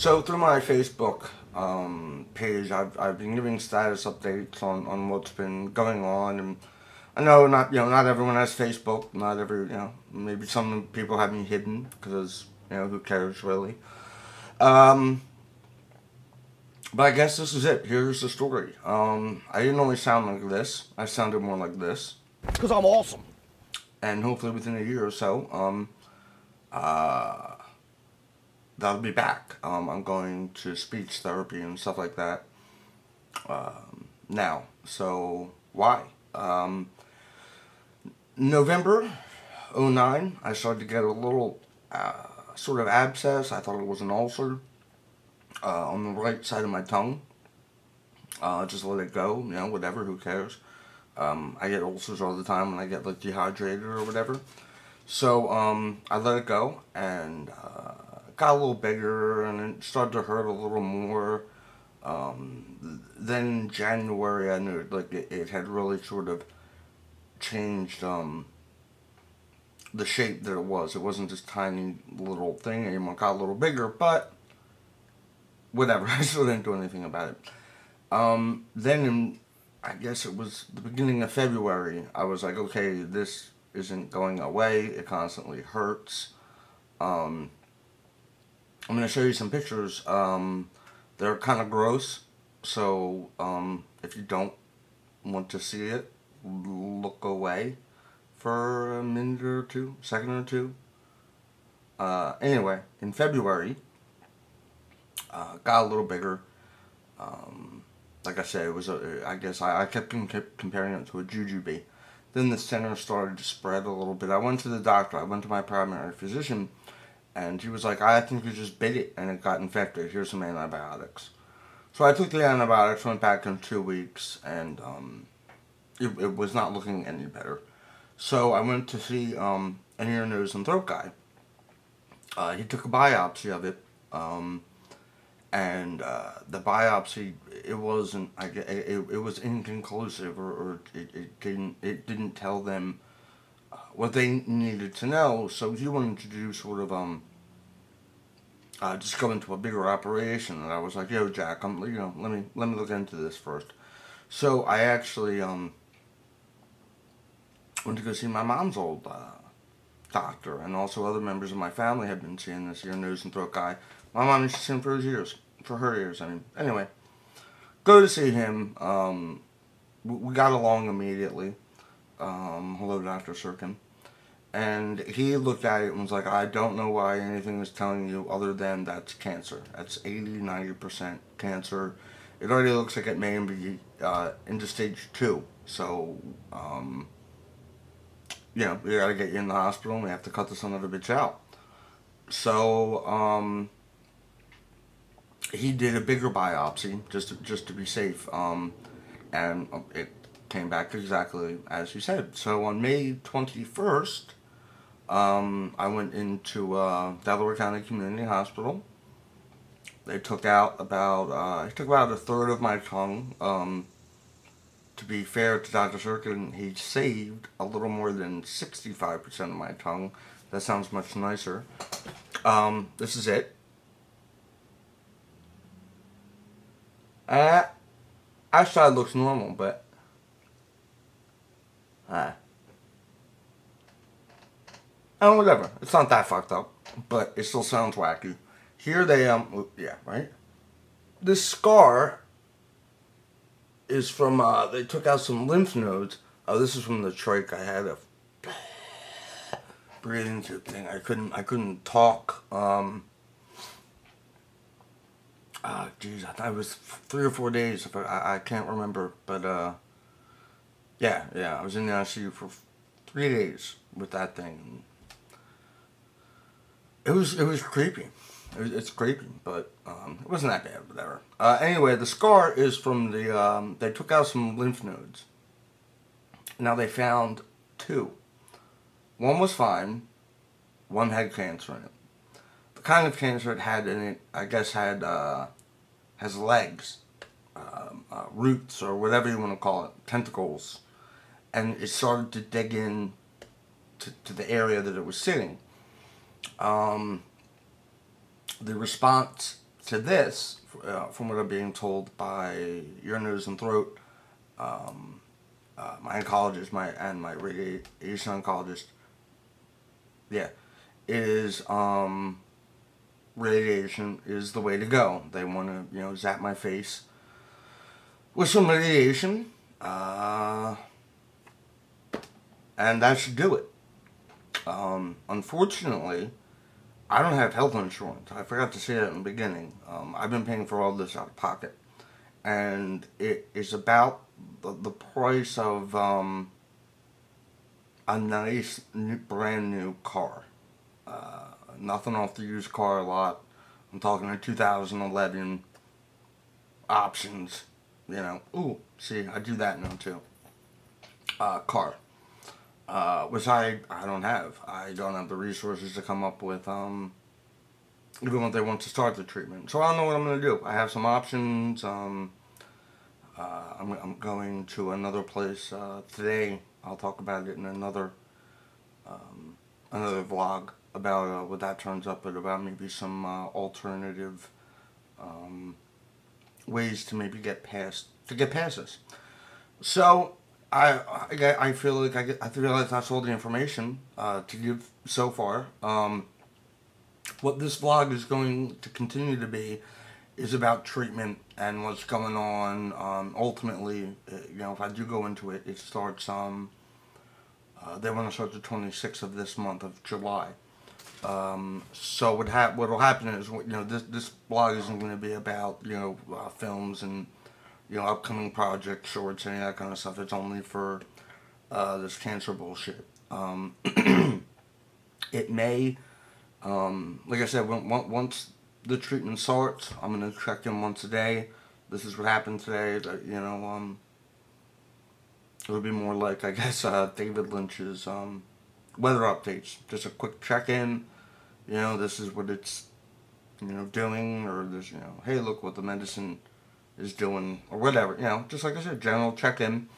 So through my Facebook um, page, I've, I've been giving status updates on, on what's been going on, and I know not you know not everyone has Facebook. Not every you know maybe some people have me hidden because you know who cares really. Um, but I guess this is it. Here's the story. Um, I didn't always sound like this. I sounded more like this. Because I'm awesome. And hopefully within a year or so, um, uh, that'll be back. Um, I'm going to speech therapy and stuff like that um, now. So why? Um, November 09, I started to get a little uh, sort of abscess. I thought it was an ulcer uh, on the right side of my tongue. Uh, just let it go, you know, whatever, who cares. Um, I get ulcers all the time when I get like dehydrated or whatever. So um, I let it go and uh, got a little bigger and it started to hurt a little more. Um, then January, I knew like it, it, had really sort of changed um, the shape that it was. It wasn't this tiny little thing anymore. It got a little bigger, but whatever. I still didn't do anything about it. Um, then in, I guess it was the beginning of February, I was like, okay, this isn't going away. It constantly hurts. Um, I'm going to show you some pictures. Um, they're kind of gross, so um, if you don't want to see it, look away for a minute or two, second or two. Uh, anyway, in February, uh, got a little bigger. Um, like I said, it was a, I guess I, I kept, kept comparing it to a jujube. Then the center started to spread a little bit. I went to the doctor. I went to my primary physician, and he was like, I think you just bit it and it got infected. Here's some antibiotics. So I took the antibiotics, went back in two weeks, and um, it, it, was not looking any better. So I went to see um, an ear, nose, and throat guy. Uh, he took a biopsy of it. Um, and uh, the biopsy it wasn't I it, it, was inconclusive or, or it, it didn't it didn't tell them uh, what they needed to know. So he wanted to do sort of um uh, just go into a bigger operation. And I was like yo Jack I'm you know let me let me look into this first. So I actually um went to go see my mom's old uh, doctor and also other members of my family have been seeing this ear nose and throat guy my mom used to see him for his ears. For her ears, I mean. Anyway, go to see him. Um, we got along immediately. Um, hello, Dr. Sirkin. And he looked at it and was like, I don't know why anything is telling you other than that's cancer. That's 80, 90% cancer. It already looks like it may be uh, into stage two. So, um, you know, we gotta get you in the hospital and we have to cut this son of a bitch out. So, um, he did a bigger biopsy just to, just to be safe, um, and it came back exactly as he said. So on May 21st, um, I went into uh, Delaware County Community Hospital. They took out about uh, took about a third of my tongue. Um, to be fair to Dr. Sirkin, he saved a little more than 65% of my tongue. That sounds much nicer. Um, this is it. Uh, outside looks normal, but uh, and whatever. It's not that fucked up, but it still sounds wacky. Here they um, yeah, right. This scar is from uh, they took out some lymph nodes. Oh, this is from the trach. I had a breathing tube thing. I couldn't I couldn't talk. Um, uh, I thought it was three or four days. I, I can't remember, but uh, yeah, yeah, I was in the ICU for three days with that thing. It was it was creepy. It it's creepy, but um, it wasn't that bad. Whatever. Uh, anyway, the scar is from the um, they took out some lymph nodes. Now they found two. One was fine. One had cancer in it the kind of cancer it had in it, I guess, had uh, has legs. um, uh, roots or whatever you want to call it, tentacles, and it started to dig in to, to the area that it was sitting. Um, the response to this, uh, from what I'm being told by your nose, and throat, um, uh, my oncologist, my and my radiation oncologist, yeah, is um, radiation is the way to go. They want to, you know, zap my face with some radiation, uh, and that should do it. Um, unfortunately, I don't have health insurance. I forgot to say that in the beginning. Um, I've been paying for all this out of pocket, and it is about the, the price of um, a nice, new, brand new car. Uh, nothing off the used car lot. I'm talking a 2011 options. You know, ooh, see, I do that now too. Uh, car. Uh, which I, I don't have. I don't have the resources to come up with, um, even when they want to start the treatment. So I don't know what I'm going to do. I have some options. Um, uh, I'm, I'm going to another place uh, today. I'll talk about it in another um, another vlog about uh, what that turns up, but about maybe some uh, alternative um, ways to maybe get past to get past this. So I I, I feel like I get, I feel like that's all the information uh, to give so far. Um, what this vlog is going to continue to be is about treatment and what's going on. Um, ultimately, uh, you know, if I do go into it, it starts um, uh, they want to start the 26th of this month of July. Um, so what hap- what will happen is you know this this blog isn't going to be about you know uh, films and you know upcoming projects, shorts, any that kind of stuff. It's only for uh, this cancer bullshit. Um, it may, um, like I said, when, once the treatment starts, I'm going to check in once a day. This is what happened today. That you know, um, it'll be more like I guess uh, David Lynch's um, weather updates. Just a quick check in. You know, this is what it's you know doing, or this you know, hey, look what the medicine is doing, or whatever. You know, just like I said, general check in.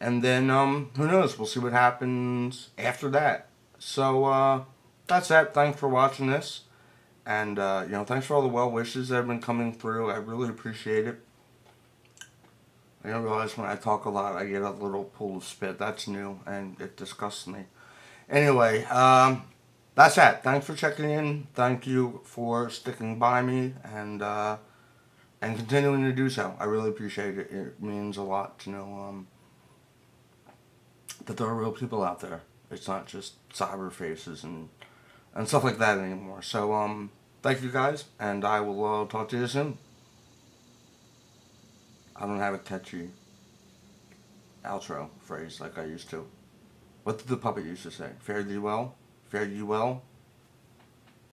And then um, who knows? We'll see what happens after that. So uh, that's that. Thanks for watching this. And, uh, you know, thanks for all the well wishes that have been coming through. I really appreciate it. I didn't realize when I talk a lot, I get a little pool of spit. That's new, and it disgusts me. Anyway, um, that's that. Thanks for checking in. Thank you for sticking by me and uh, and continuing to do so. I really appreciate it. It means a lot to know um, that there are real people out there. It's not just cyber faces and and stuff like that anymore. So, um, thank you guys, and I will uh, talk to you soon. I don't have a catchy outro phrase like I used to. What did the puppet used to say? Fare thee well? Fare ye well?